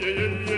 yeah, yeah, yeah.